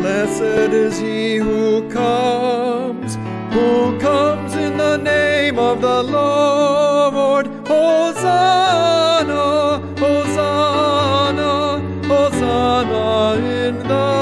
Blessed is he who comes, who comes in the name of the Lord. Hosanna, Hosanna, Hosanna in the